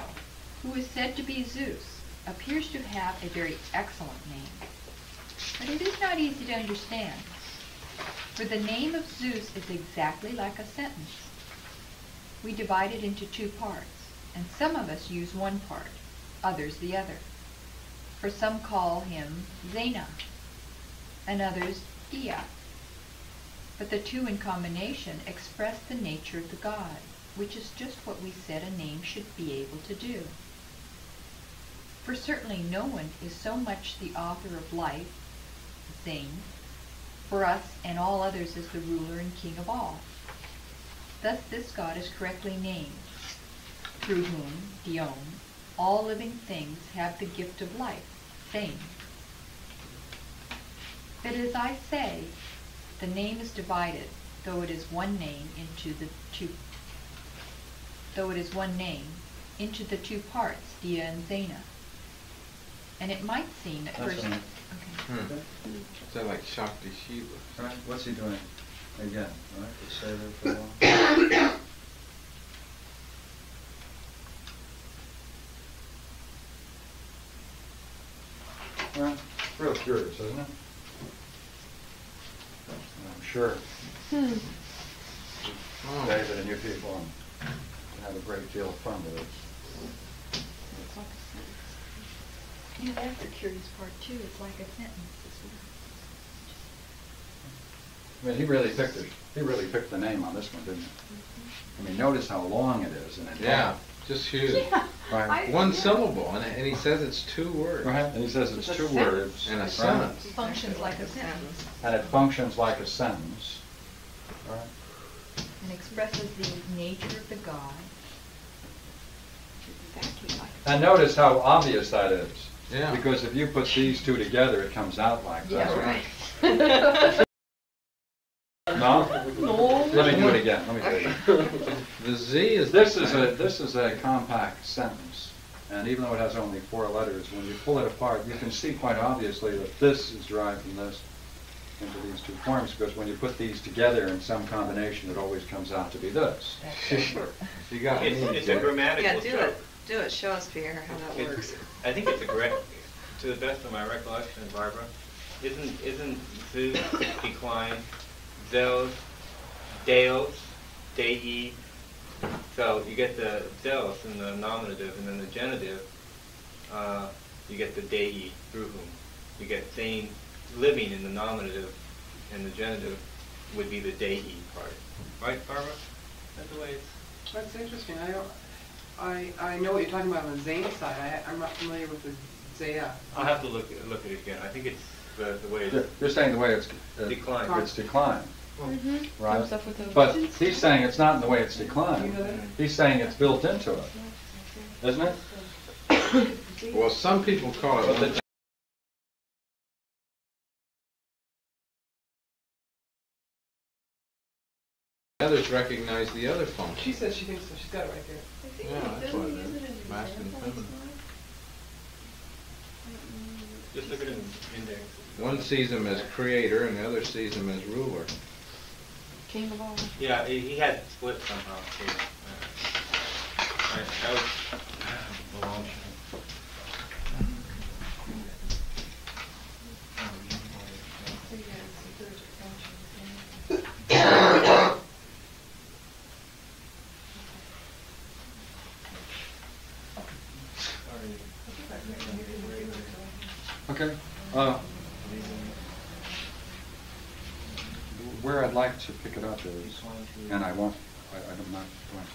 who is said to be Zeus, appears to have a very excellent name. But it is not easy to understand, for the name of Zeus is exactly like a sentence. We divide it into two parts, and some of us use one part, others the other. For some call him Zena, and others Dia. But the two in combination express the nature of the god, which is just what we said a name should be able to do. For certainly no one is so much the author of life, Zane, for us and all others is the ruler and king of all. Thus this god is correctly named, through whom, Dion, all living things have the gift of life, Zane. But as I say, the name is divided, though it is one name, into the two, though it is one name, into the two parts, Dia and Zena. And it might seem at That's first. all right. Okay. Hmm. Is that like Shakti Shiva? What's he doing? Again, right, just stay there for a while. [coughs] Well, real curious, isn't it? I'm sure Hmm. Oh. David and you people have a great deal of fun with it. It's like a sentence. Yeah, that's the curious part too. It's like a sentence. I mean, he really picked it, he really picked the name on this one, didn't he? I mean, notice how long it is and it Yeah, involved. Just huge. Right. One syllable, and, and he says it's two words. Right, and he says it's It's a two sentence. words. And a right? sentence. Functions like a sentence And it functions like a sentence. Right. and expresses the nature of the god. Exactly like And notice how obvious that is. Yeah. Because if you put these two together, it comes out like that. Yeah, right. No? [laughs] Let me do it again, let me do it again. [laughs] The Z is. This the is a, this is a compact sentence, and even though it has only four letters, when you pull it apart, you can see quite obviously that this is derived from this into these two forms, because when you put these together in some combination, it always comes out to be this. [laughs] You got me. It's, it's a Jim. grammatical Yeah, do joke. it, do it, show us, Pierre, how that It's- works. I think it's a great, to the best of my recollection, Barbara, isn't, isn't Zeus, [coughs] decline, Zeus, Deus, Dei, so you get the Zeus in the nominative, and then the genitive, uh, you get the Dei, through whom. You get Zane living in the nominative, and the genitive would be the Dei part. Right, Barbara? That's the way it's... That's interesting. I don't, I, I know what you're talking about on the Zane side. I, I'm not familiar with the say yeah. I'll have to look, look at it again. I think it's the, the way You're it's you're saying the way it's. uh, Declined. It's declined, Mm-hmm. Right? Comes up with But he's saying it's not in the way it's declined. He's saying it's built into it, isn't it? Well, some people call it one. Others recognize the other function. She function. says she thinks so, she's got it right there. Yeah, that's what it is, masculine, feminine. Just look at an index. One sees him as creator and the other sees him as ruler. King of all. Yeah, he had split somehow. too. Was long shot. Okay. uh, Where I'd like to pick it up is, and I won't, I- I'm not going to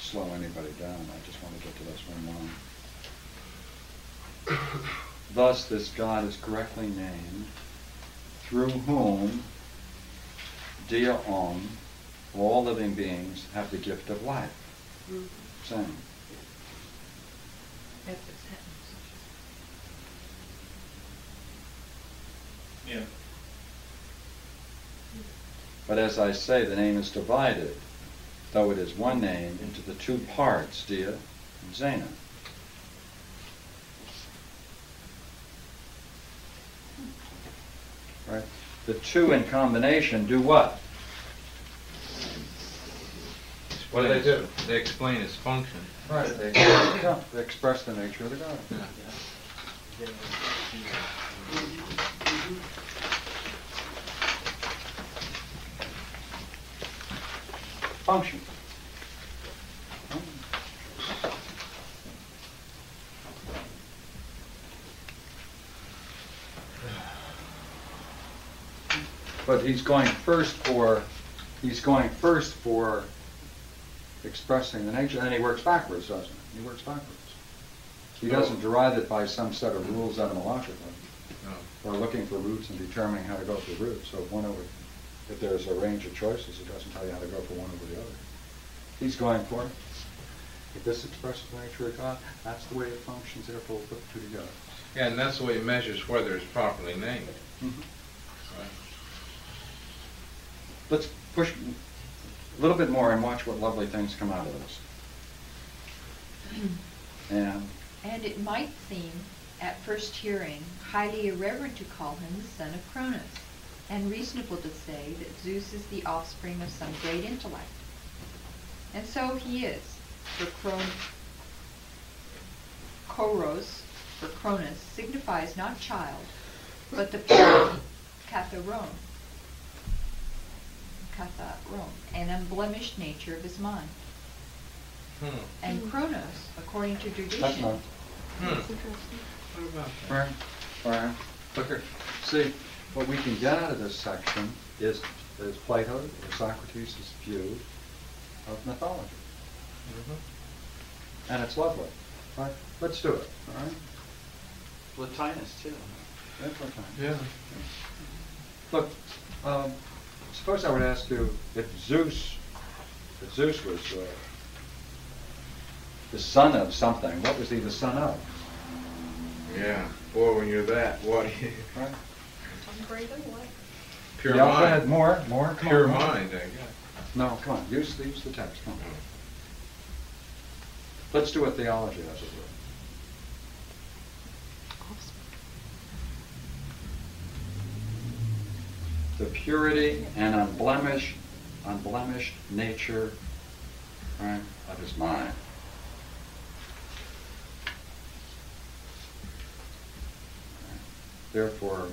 slow anybody down, I just want to get to this one line. Thus, this God is correctly named, through whom, dia om, all living beings have the gift of life. Mm-hmm. Same. That's the sentence. Yeah. But as I say, the name is divided, though it is one name, into the two parts, Dia and Zena. Right? The two in combination do what? What do they do? They explain its function. Right, they, yeah, they express the nature of the God. Yeah. Function. But he's going first for, he's going first for expressing the nature, and then he works backwards, doesn't he? He works backwards. He doesn't derive it by some set of rules etymologically, No. or looking for roots and determining how to go for roots. So one over, if there's a range of choices, it doesn't tell you how to go for one over the other. He's going for, if this expresses the nature of God, that's the way it functions, therefore we'll put the two together. Yeah, and that's the way he measures whether it's properly named. Mm-hmm. Right. Let's push a little bit more and watch what lovely things come out of this. [clears throat] And And it might seem, at first hearing, highly irreverent to call him the son of Cronus, and reasonable to say that Zeus is the offspring of some great intellect. And so he is, for Cron- Koros, for Cronus, signifies not child, but the purity, katharon, katharon, an unblemished nature of his mind. Hmm. And Kronos, according to tradition, that's Hmm. That's interesting. What about that? Brian, Brian, look here. See, what we can get out of this section is, is Plato or Socrates' view of mythology. Mhm. And it's lovely, right? Let's do it, all right? Plotinus too. That's okay. Yeah. Look, um, suppose I would ask you if Zeus, if Zeus was uh, the son of something, what was he the son of? Yeah. Boy, when you're that, what? [laughs] Right? Some great. Pure yeah, go ahead, mind. more, more, come Pure on. mind, I guess. No, come on, use, use the text, come on. Let's do a theology, as it were. The purity and unblemished, unblemished nature, right, of his mind. Therefore,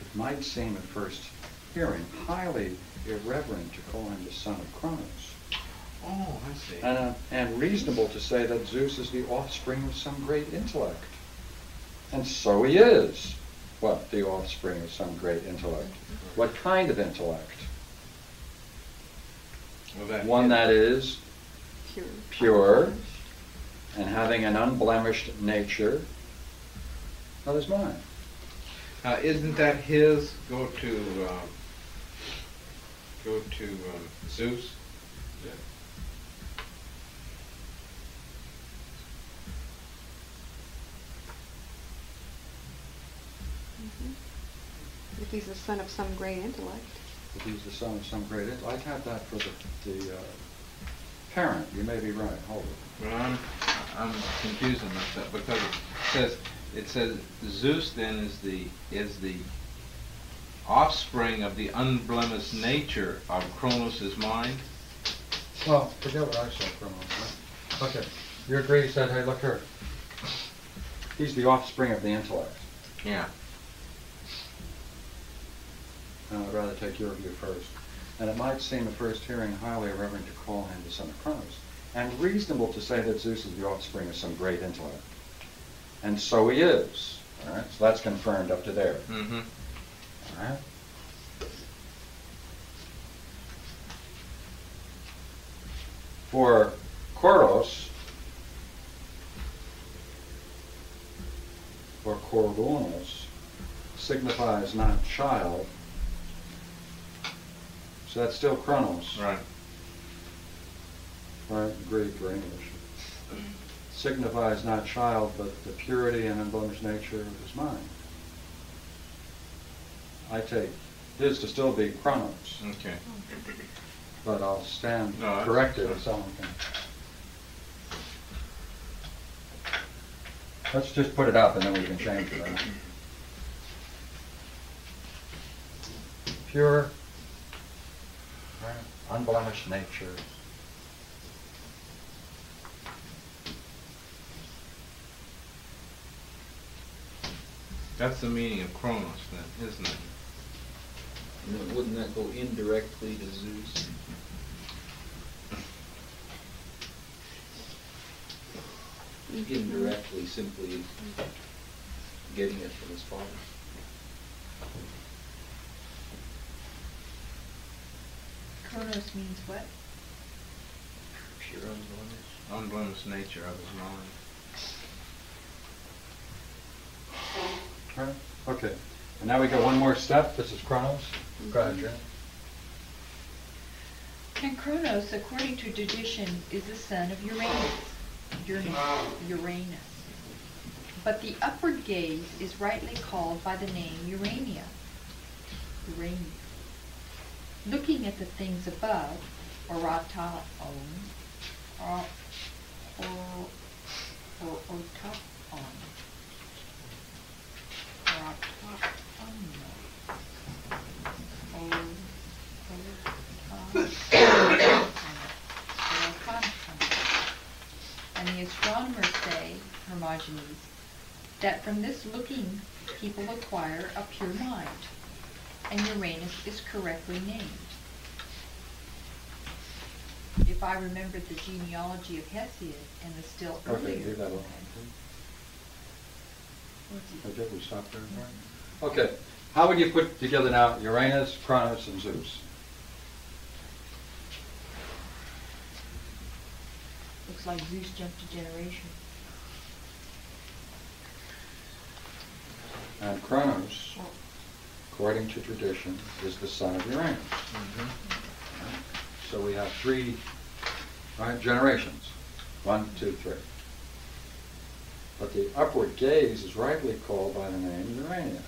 it might seem at first hearing highly irreverent to call him the son of Cronos, Oh, I see. and, uh, and reasonable to say that Zeus is the offspring of some great intellect. And so he is. What? The offspring of some great intellect. What kind of intellect? Well, that One that is Pure. pure, and having an unblemished nature of his mind. Uh, isn't that his? Go to, um, go to um, Zeus. If he's the son of some great intellect. If he's the son of some great, intellect. I'd have that for the, the uh, parent. You may be right. Hold it. Well, I'm, I'm confusing myself because it says, it says Zeus then is the, is the offspring of the unblemished nature of Kronos' mind. Well, forget what I said for a moment. right? Okay, you agree, you said, hey, look here. He's the offspring of the intellect. Yeah. And I'd rather take your view first. And it might seem at first hearing highly irreverent to call him the son of Cronos, and reasonable to say that Zeus is the offspring of some great intellect. And so he is. All right, so that's confirmed up to there. Mm-hmm. All right. For Koros, or Koronos, signifies not child, so that's still Chronos, Right. right, Greek or English. Signifies not child, but the purity and unblemished nature of his mind. I take his to still be Chronos, Okay. but I'll stand No, corrected if someone can. Let's just put it up and then we can change it. right? Pure, unblemished nature. That's the meaning of Kronos then, isn't it? And then Wouldn't that go indirectly to Zeus? Indirectly, simply getting it from his father. Kronos means what? Pure unblemished. Unblemished nature of his mind. Right, okay. And now we got one more step. This is Chronos. Go ahead, Jen. And Kronos, according to tradition, is the son of Uranus. Uranus. Uranus. But the upward gaze is rightly called by the name Urania. Urania. Looking at the things above, orataon, or, or, or, ortaon. And the astronomers say, Hermogenes, that from this looking people acquire a pure mind, and Uranus is correctly named. If I remembered the genealogy of Hesiod and the still Okay, earlier. leave that alone. Okay, we stop there. Okay, how would you put together now Uranus, Chronos, and Zeus? Looks like Zeus jumped a generation. Chronos, according to tradition, is the son of Uranus. So we have three right, generations. One, two, three. But the upward gaze is rightly called by the name Urania.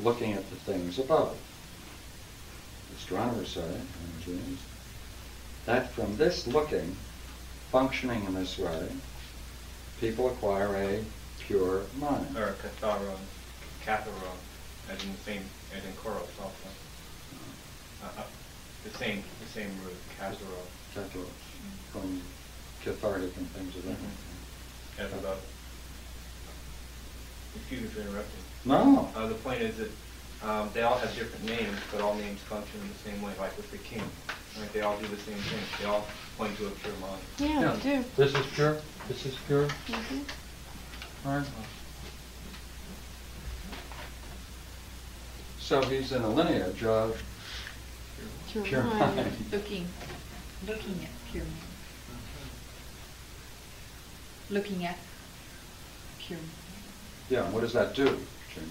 Looking at the things above. Astronomers say, and that from this looking, functioning in this way, people acquire a pure mind. Or katharon, katharon, as in the same, as in Koros also. Uh, uh, The same, the same root, katharon. Catharsis, from cathartic and things of that Mhm. nature. As about, excuse me for interrupting. No. Uh, the point is that, um, they all have different names, but all names function in the same way, like with the king. Right, they all do the same thing, they all point to a pure mind. Yeah, they do. This is pure, this is pure, Mhm. All right? So he's in a lineage of Pure pure mind. mind. Looking, looking at pure mind. looking at pure. Mind. Yeah, and what does that do, Jim?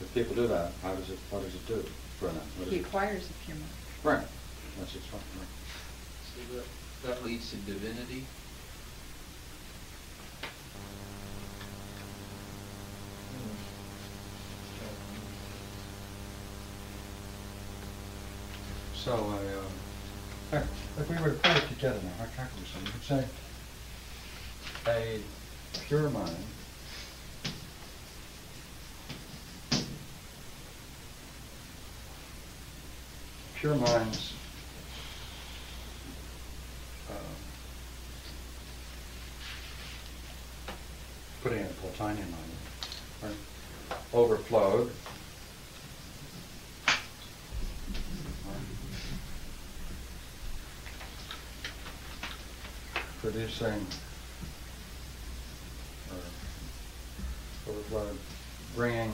If people do that, how does it, what does it do, Brenna? What does He it- acquires a pure mind. Right, that's its right. So that, that leads to divinity. So I, uh, if we were to put it together now, how can we say, we could say, a pure mind pure minds uh, putting it Platonian on it, right, overflowed producing or overflowed, bringing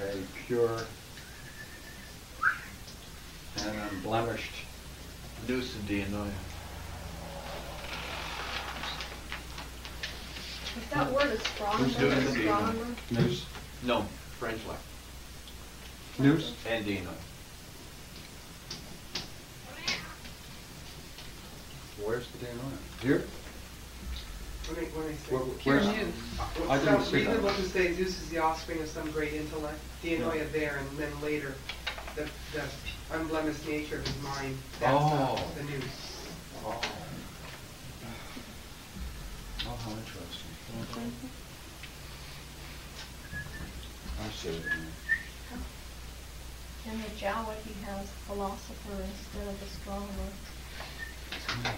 a pure and unblemished Nous dianoia. Is that word astronomer, Who's doing the astronomer? nous, No, French like. nous? And dianoia. Where's the DNI? Here? When I, when I say. Where- where's- nous. I It's didn't not see that. reasonable to say Zeus is the offspring of some great intellect, Dianoia there, and then later, the, the unblemished nature of his mind, that's uh, Oh. the nous. Oh. Oh, how interesting. I see what you mean. In the Jowett, he has philosopher instead of astronomer. Hmm.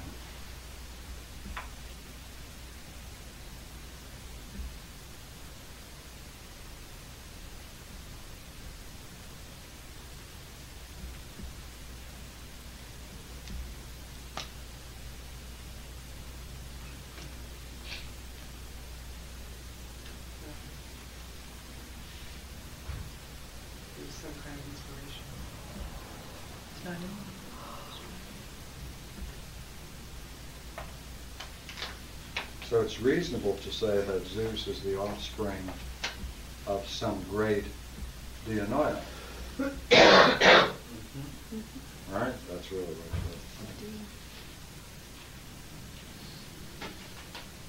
It was some kind of inspiration. It's not in. So it's reasonable to say that Zeus is the offspring of some great Dianoia. [coughs] Right? That's really what it is.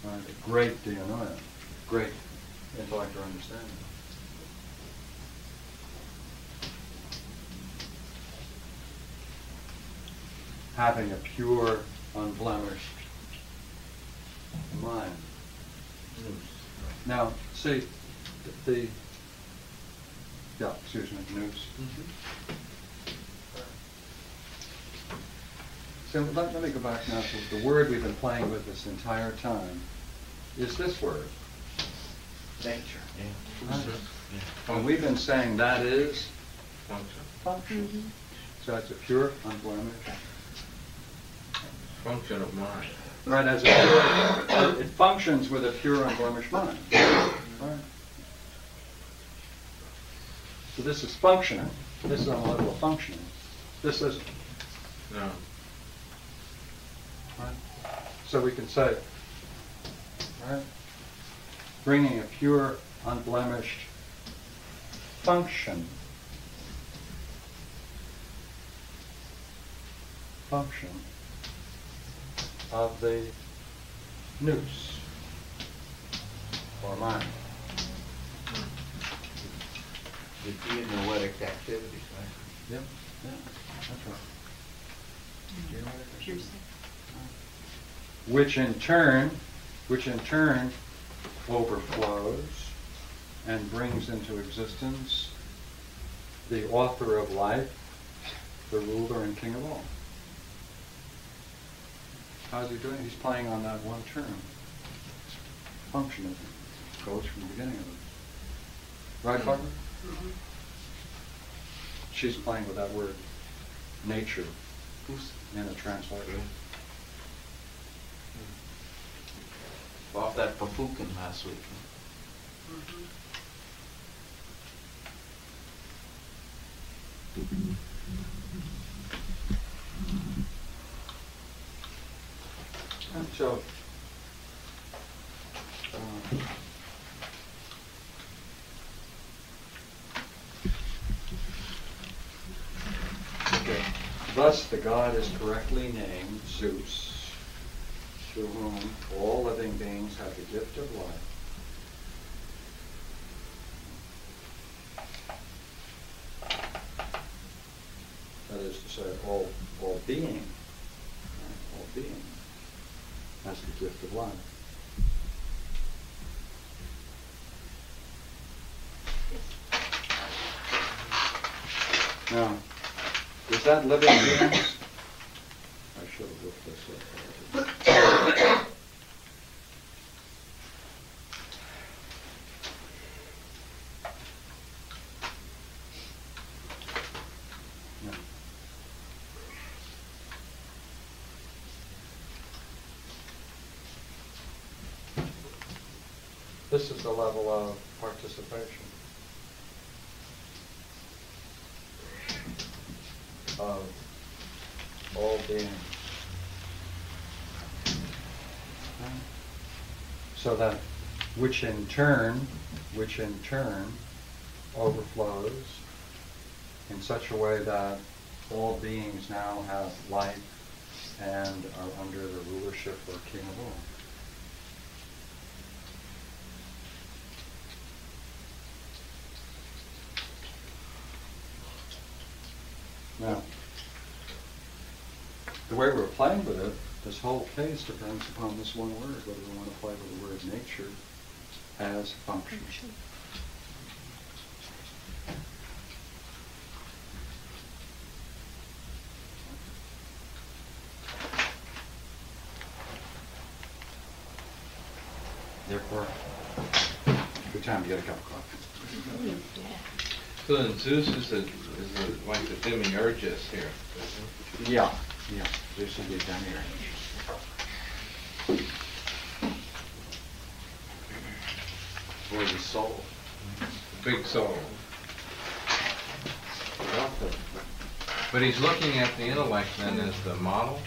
Right, a great Dianoia, great intellect or understanding. Having a pure, unblemished mind. Now, see, the, yeah, excuse me, nous. Mm-hmm. So let, let me go back now to the word we've been playing with this entire time is this word. Nature. Yeah. Right. And we've been saying that is Function. function. Mm-hmm. So it's a pure, unblemished. Function of mind. Right, as a pure, it functions with a pure, unblemished mind. Right. So this is functioning. This is on the level of functioning. This isn't. No. Right? So we can say, right, bringing a pure, unblemished function, function of the nous or mind. The dianoetic activities, right? Yep, yeah, that's right. Pure which in turn, which in turn overflows and brings into existence the author of life, the ruler and king of all. How's he doing? He's playing on that one term. Functionism goes from the beginning of it. Right, Barbara? Mhm. She's playing with that word, nature, Who's in a translator. off that Pafukin last week? Mhm. So, um, okay, thus the god is correctly named Zeus, through whom all living beings have the gift of life. That is to say, all, all being, right, all being has the gift of life. Now, is that living? I should have looked this up. No. This is the level of participation. Of all beings. So that, which in turn, which in turn overflows in such a way that all beings now have life and are under the rulership or king of all. Now, the way we're playing with it, this whole case depends upon this one word, whether we want to play with the word nature as function. Therefore, good time to get a cup of coffee. So then Zeus is a, is a, like the demiurgus here. Yeah, yeah, this will be done here. Or the soul. Big soul. But he's looking at the intellect then as the model?